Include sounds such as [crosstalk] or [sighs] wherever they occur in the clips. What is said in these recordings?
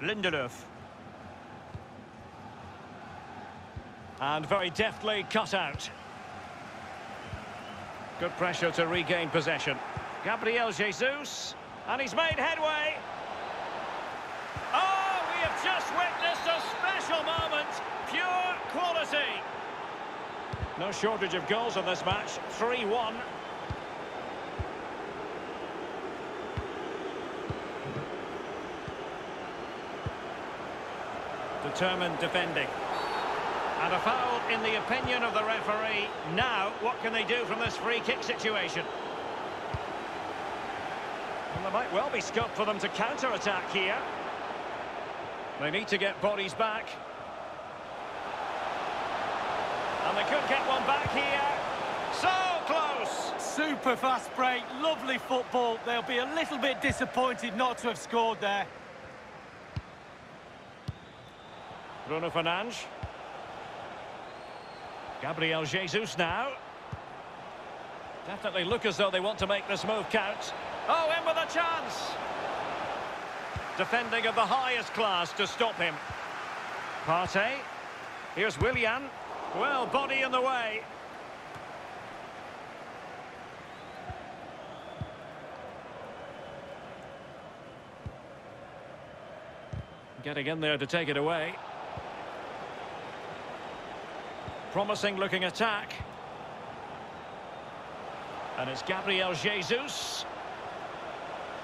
Lindelöf. And very deftly cut out. Good pressure to regain possession. Gabriel Jesus. And he's made headway. Oh, we have just witnessed a special moment. Pure quality. No shortage of goals in this match. 3-1. Determined defending. And a foul in the opinion of the referee. Now, what can they do from this free kick situation? Well, there might well be scope for them to counter-attack here. They need to get bodies back. And they could get one back here. So close! Super fast break, lovely football. They'll be a little bit disappointed not to have scored there. Bruno Fernandes. Gabriel Jesus now. Definitely look as though they want to make this move count. Oh, in with a chance! Defending of the highest class to stop him. Partey. Here's Willian. Well, body in the way. Getting in there to take it away. Promising looking attack. And it's Gabriel Jesus.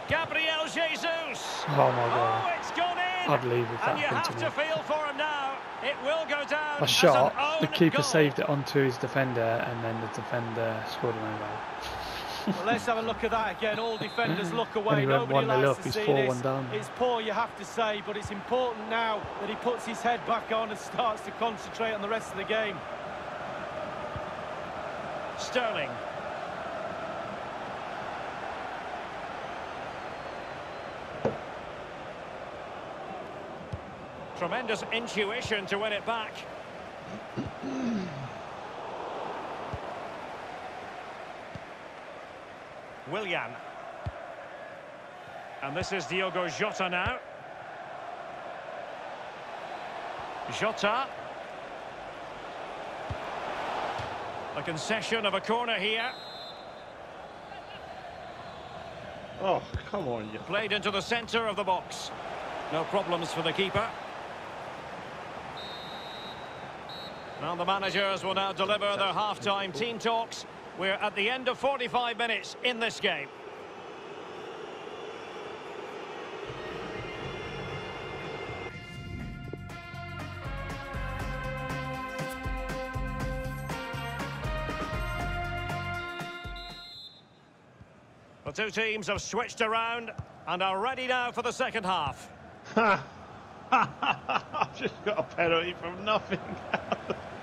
Gabriel Jesus! Oh my god. Oh, it's gone in! I'd leave if that And you have to to me. feel for him now. It will go down A shot, the keeper goal. saved it onto his defender, and then the defender scored an own goal. Well, let's have a look at that again. All defenders look [laughs] When away. he went Nobody 1-0 likes up, to he's see 4-1 this. down. It's poor, you have to say, but it's important now that he puts his head back on and starts to concentrate on the rest of the game. Sterling. Tremendous intuition to win it back. Willian. And this is Diogo Jota now. Jota. A concession of a corner here. Oh, come on, you. Played into the centre of the box. No problems for the keeper. Well, the managers will now deliver their half-time team talks. We're at the end of 45 minutes in this game. Two teams have switched around and are ready now for the second half. I've [laughs] just got a penalty from nothing.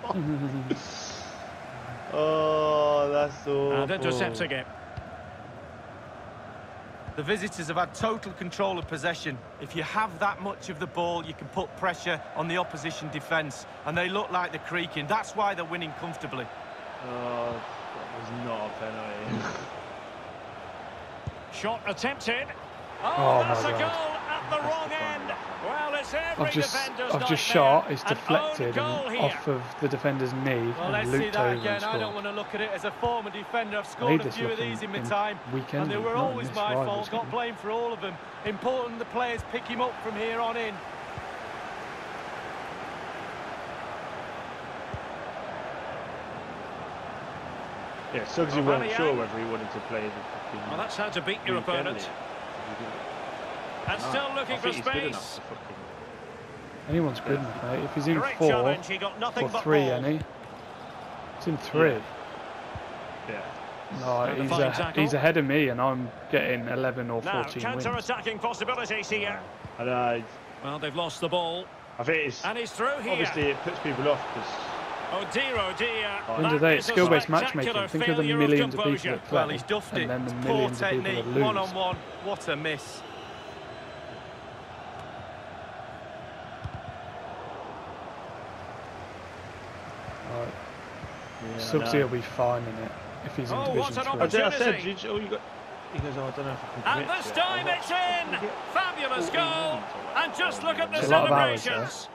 [laughs] oh, that's so. And intercepting it. The visitors have had total control of possession. If you have that much of the ball, you can put pressure on the opposition defence. And they look like they're creaking. That's why they're winning comfortably. Oh, that was not a penalty. [laughs] Shot attempted. Oh, Oh, my that's a goal at the wrong end. Well, it's every I've just, defender's I've just shot. It's deflected off of the defender's knee Well, and let's see looped that over again. I don't want to look at it as a former defender. I've scored a few of these in my time, weekend and they were always my fault. Got game. blamed for all of them. Important the players pick him up from here on in. Yeah, Suggsy Oh, weren't sure whether he wanted to play the fucking. Well, that's how to beat your weekend opponent. league. And No, still looking I for think he's good enough space. Anyone's good enough, mate. If he's in Great four challenge. He got nothing or but three, ball. any. It's in three. Yeah. No, And he's, a, he's ahead of me, and I'm getting 11 or Now, 14 wins. counter-attacking possibilities here. And uh, Well, they've lost the ball. I think it's And he's through here. obviously it puts people off because Uh, oh dear, oh dear. End of the That day, it's skill-based matchmaking. Think of the millions of people that play, Well, he's duffed it. and then the It's poor millions of people technique, that lose. one on one. What a miss. Right. yeah, Subsy will be fine in it if he's in Oh, Division what an 3. I, did- I said Opportunity. you, all you got he goes, oh, I don't know if I can And this to it. Time it's in! Fabulous goal! minutes or that?" And just look at the It's a lot of hours, celebrations.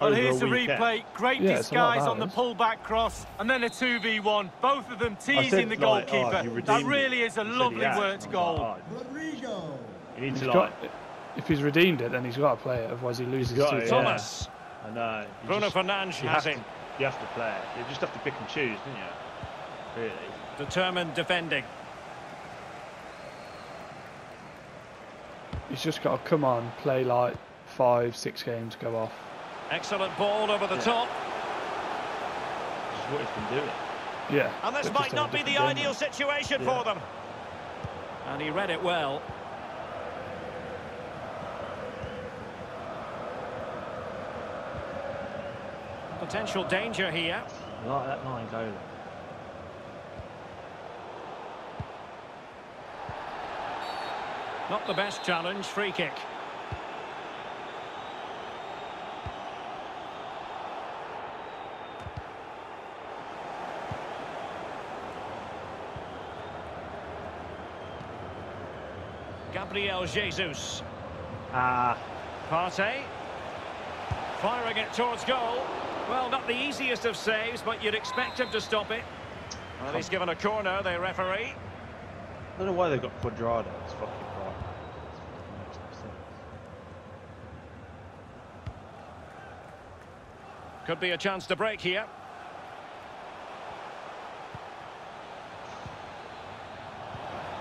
Well, Over a here's the weekend. replay. Great Yeah, it's a lot of disguise on the pullback cross, and then a 2v1. Both of them teasing said, the like, oh, ah, goalkeeper. that really is a He said he lovely had. worked goal. "Oh, Rodrigo. You need He's to got, like. if he's redeemed it, then he's got to play it. Otherwise, he loses got two it, times. yeah. Thomas. I know. you Bruno just- Fernandes you has have him. to- You have to play it. You just have to pick and choose, don't you? Really. Determined defending. He's just got to come on, play like five, six games, go off. Excellent ball over the Yeah. top. This is what he's been doing. Yeah. And this might just on a not be the different game. ideal situation Yeah. for them. And he read it well. Potential danger here. I like that line go. Not the best challenge, free kick. Gabriel Jesus. Ah, Partey. Firing it towards goal. Well, not the easiest of saves, but you'd expect him to stop it. Well, he's given a corner, the referee. I don't know why they've got Cuadrado. It's fucking right. Makes no sense. Could be a chance to break here.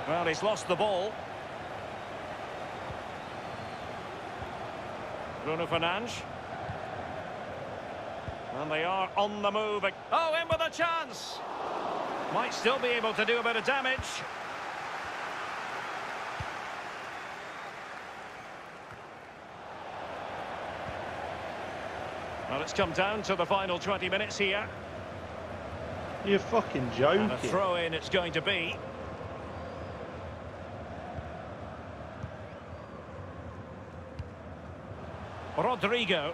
Well, he's lost the ball. Bruno Fernandes. And they are on the move. Oh, in with a chance. Might still be able to do a bit of damage. Well, it's come down to the final 20 minutes here. You're fucking And a throw in it's going to be. Rodrigo.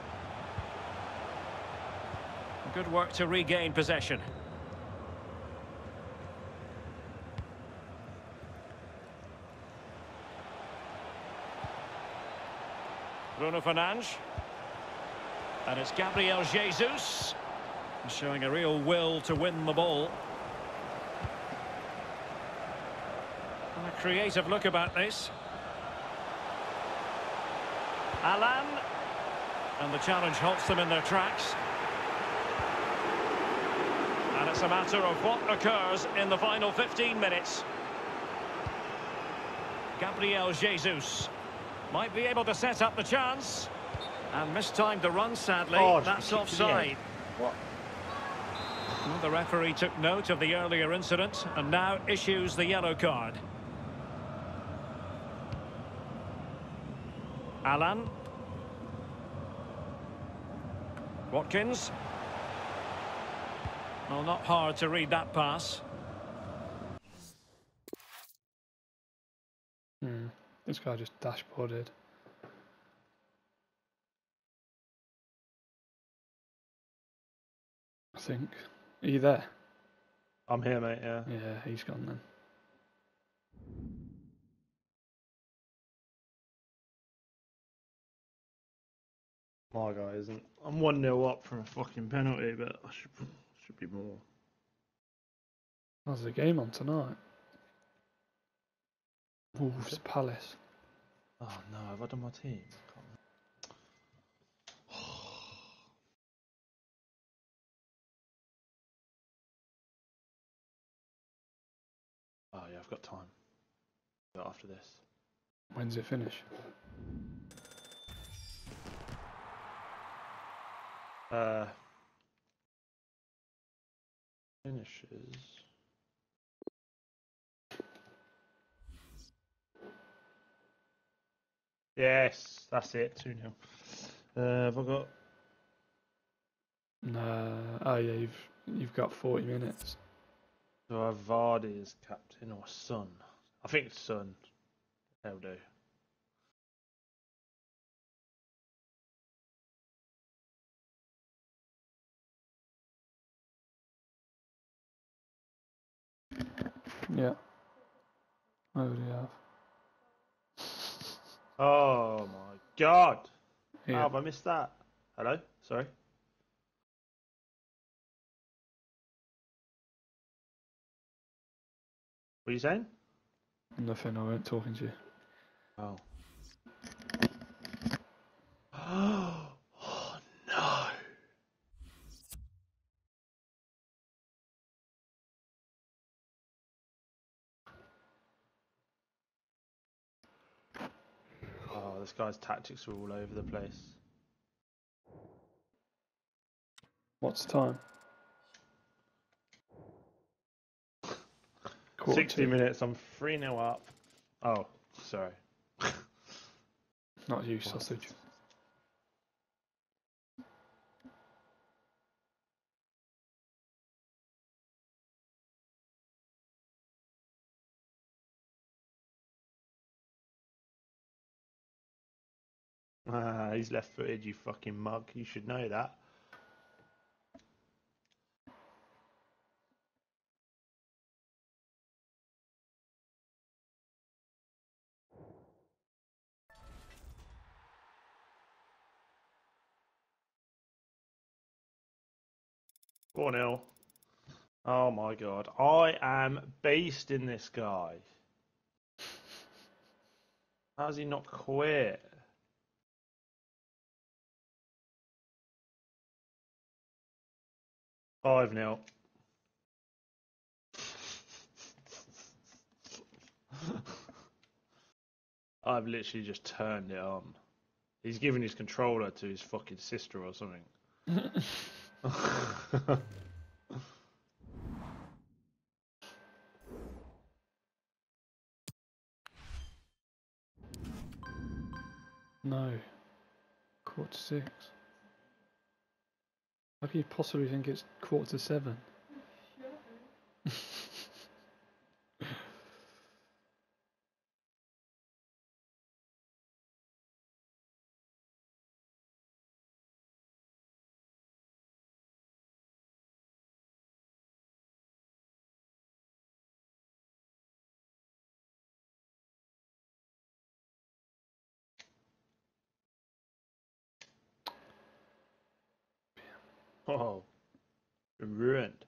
Good work to regain possession. Bruno Fernandes. And it's Gabriel Jesus. Showing a real will to win the ball. And a creative look about this. Alan. And the challenge halts them in their tracks. And it's a matter of what occurs in the final 15 minutes. Gabriel Jesus might be able to set up the chance. And mistimed the run, sadly. Oh, That's kick to the offside. What? Well, the referee took note of the earlier incident and now issues the yellow card. Alan. Watkins. Well, not hard to read that pass. Hmm. This guy just dashboarded. I think. Are you there? I'm here, mate. Yeah. Yeah, he's gone then. My guy isn't. I'm one 0 up from a fucking penalty, but I should should be more. How's the game on tonight? Wolves Palace. Oh no, have I done my team? [sighs] Oh yeah, I've got time. After this. When's it finish? Uh, finishes. Yes, that's it. 2 0. Uh, have I got. No. Oh yeah, you've you've got 40 minutes. So I have Vardy as captain or Son? I think it's Son. That'll do. Yeah. I already have. Oh my god! How have I missed that? Hello? Sorry. What are you saying? Nothing. I weren't talking to you. Oh. [gasps] oh no! Oh, this guy's tactics are all over the place. What's time? [laughs] Quarter 60 to. minutes, I'm 3 0 up. Oh, sorry. [laughs] Not you, sausage. Ah, [laughs] he's left footed, you fucking mug. You should know that. Four 0 Oh my god. I am based in this guy. How does he not quit? Five 0 I've literally just turned it on. He's giving his controller to his fucking sister or something. [laughs] No. Quarter six. How can you possibly think it's quarter to seven? Oh, been ruined.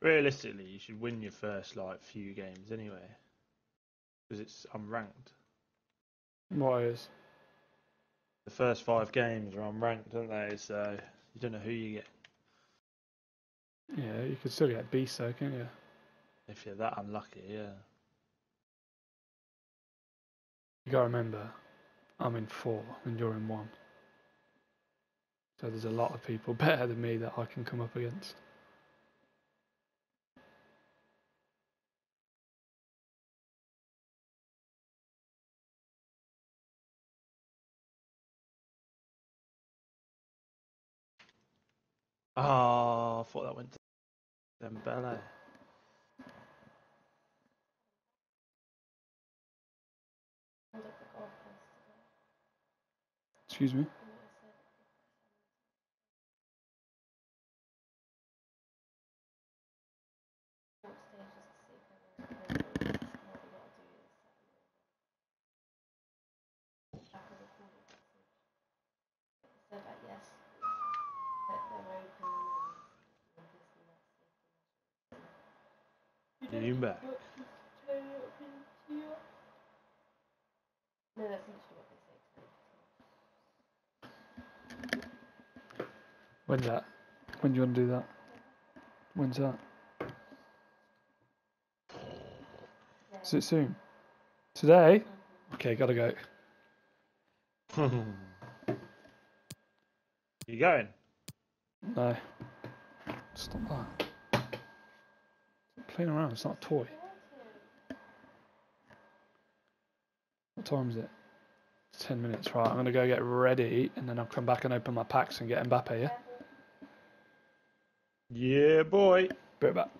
Realistically, you should win your first like few games anyway, because it's unranked. What is? The first five games are unranked, aren't they? So you don't know who you get Yeah, you could still get beast though, can't you? if you're that unlucky. Yeah. You gotta remember, I'm in four and you're in one. So there's a lot of people [laughs] better than me that I can come up against. Oh, I thought that went to Dembele. Excuse me? said that yes, that they're open and this. You back? No, that's literally what they say. When's that? When do you want to do that? When's that? Is it soon? Today? Okay, gotta go. [laughs] you going? No. Stop that. Playing around, it's not a toy. What time is it? It's 10 minutes, right. I'm gonna go get ready and then I'll come back and open my packs and get Mbappe, yeah? Yeah, boy. Bit back.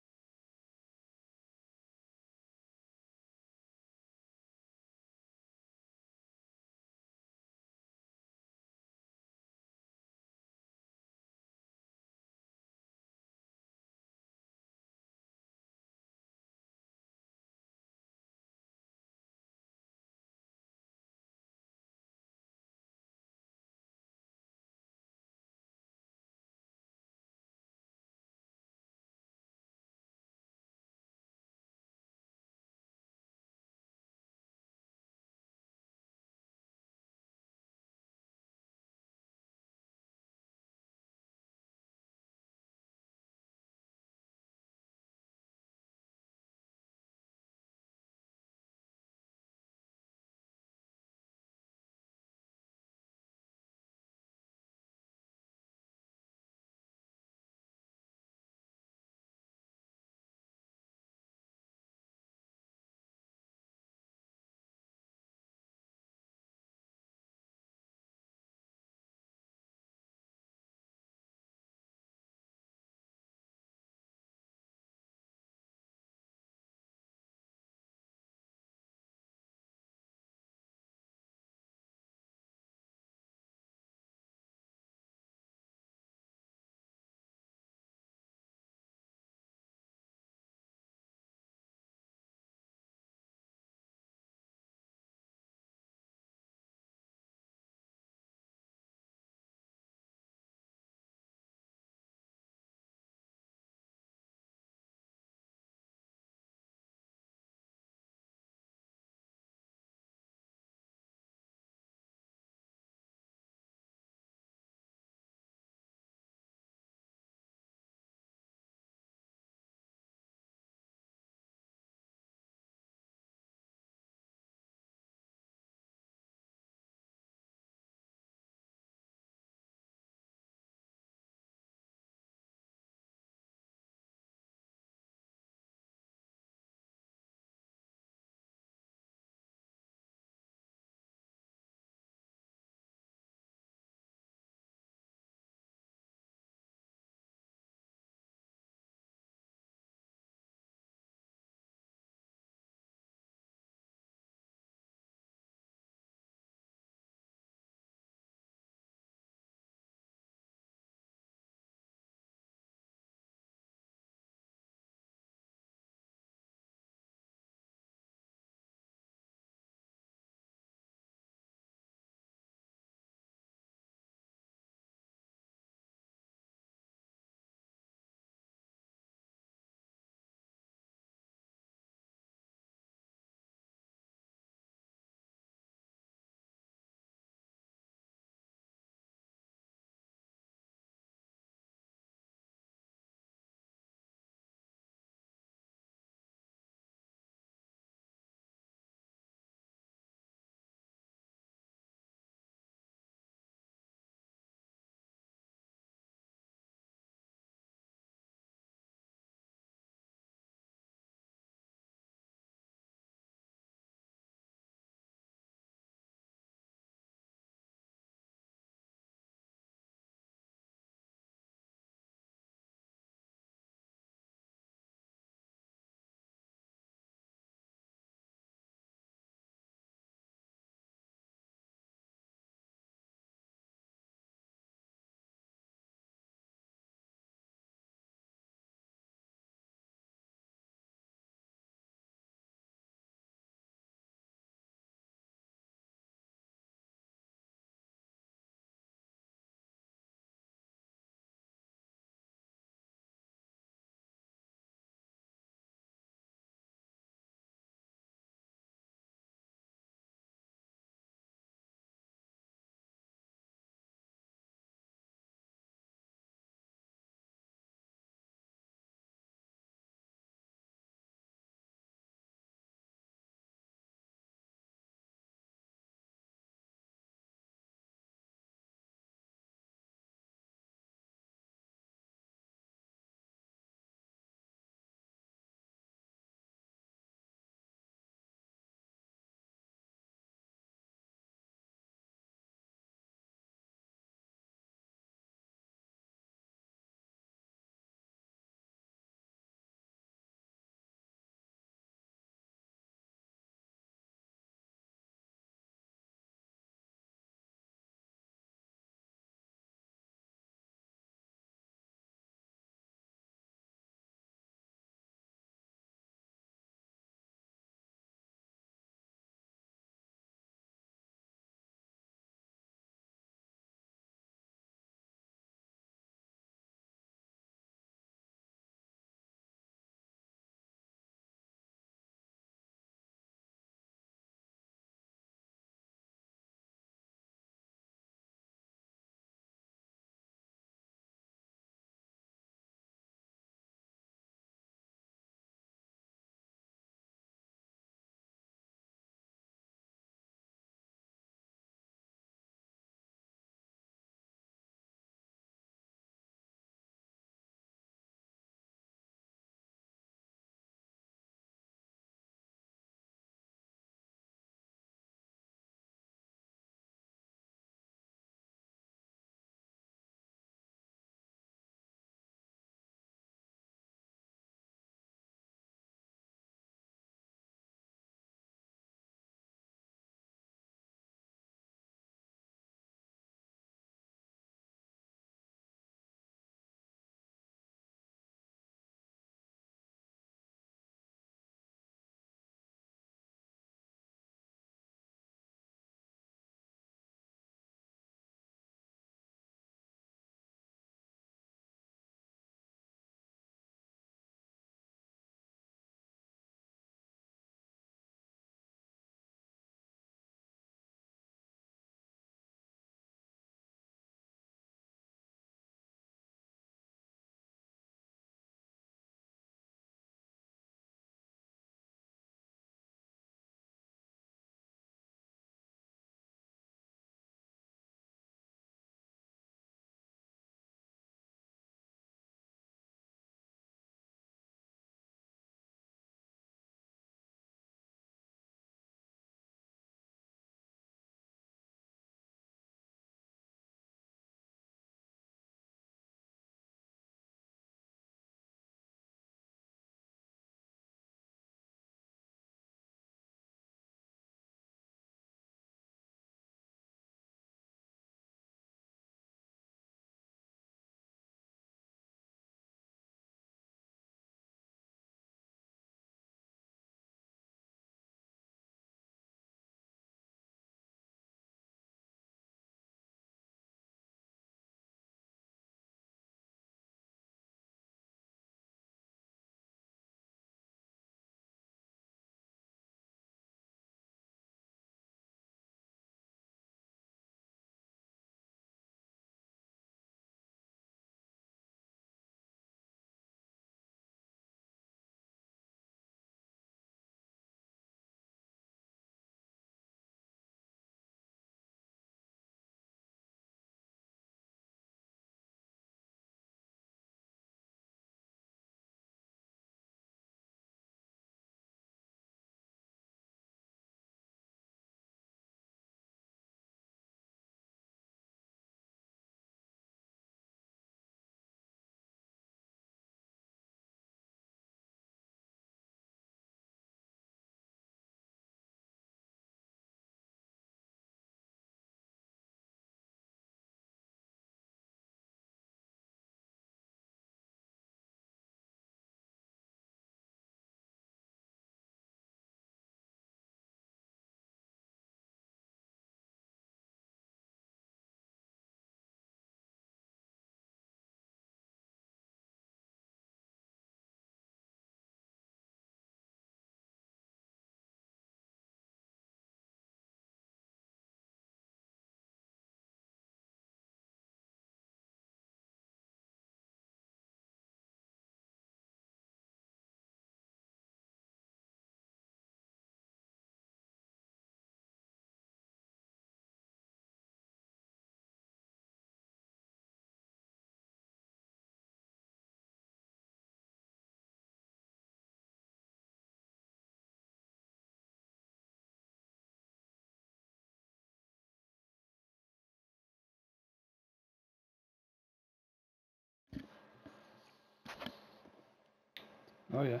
Oh yeah.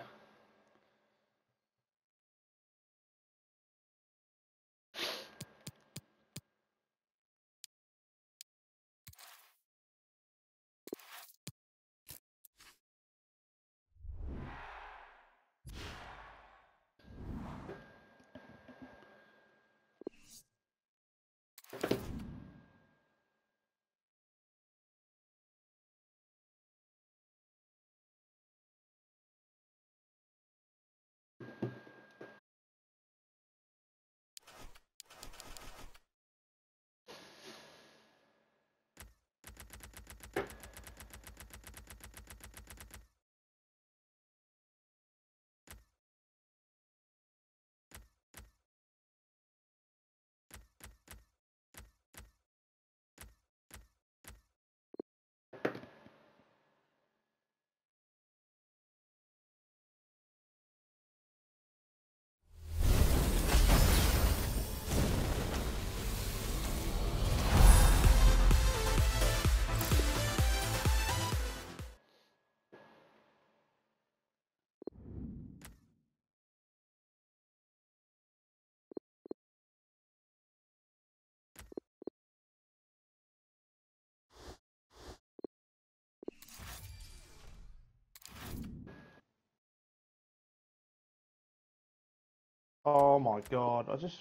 Oh my god! I just,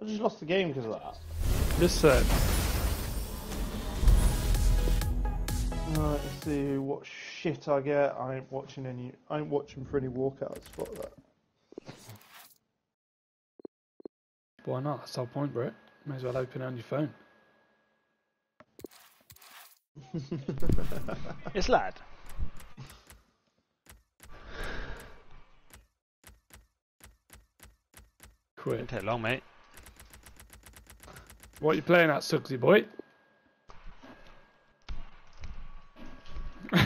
I just lost the game because of that. Just uh, Right, let's see what shit I get. I ain't watching any. I ain't watching for any walkouts. Fuck why not? That's the whole point, Brett. May as well open it on your phone. [laughs] [laughs] It's lad. Quick. Didn't take long, mate. What are you playing at, Sugsy boy? [laughs]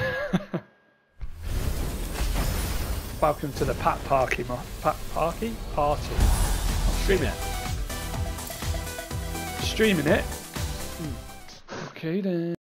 Welcome to the Pat Parky, mo- Pat Parky party. Streaming it. Streaming it. Hmm. Okay then.